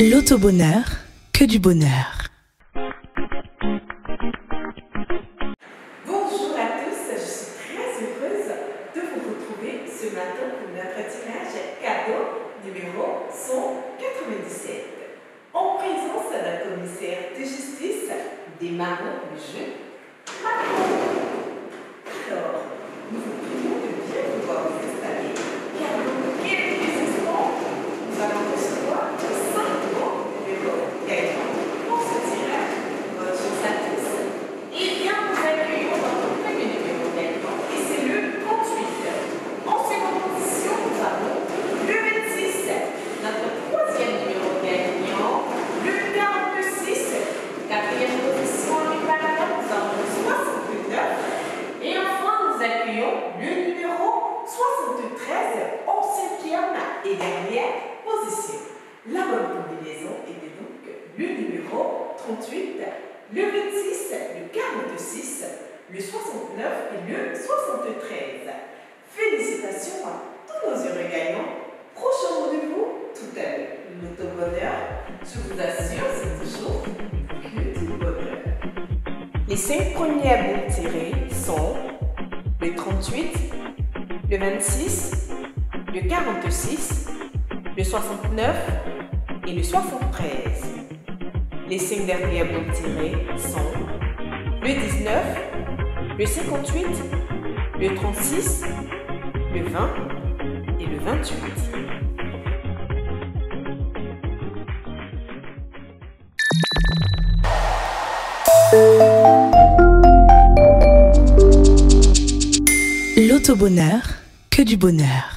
L'autobonheur, que du bonheur. Bonjour à tous, je suis très heureuse de vous retrouver ce matin pour notre tirage cadeau numéro 197. En présence d'un commissaire de justice, démarrons le jeu. Alors, nous vous prions de bien pouvoir vous installer, car dans quelques instants, nous allons recevoir 5 bons numéros gagnants pour ce tirage. Bonne chance à tous. Eh bien, nous accueillons notre premier numéro gagnant et c'est le 38. En seconde position, nous avons le 26, notre troisième numéro gagnant, le 46. Quatrième position, en parallèle, nous avons le 69. Et enfin, nous accueillons le numéro 73 en cinquième et La bonne combinaison était donc le numéro 38, le 26, le 46, le 69 et le 73. Félicitations à tous nos heureux gagnants. Prochain rendez-vous tout à l'heure. L'autobonheur, je vous assure, c'est toujours que du bonheur. Les cinq premiers bouts tirés sont le 38, le 26, le 46, le 69 et le 73. Les cinq derniers bouts tirés sont le 19, le 58, le 36, le 20 et le 28. L'autobonheur, que du bonheur.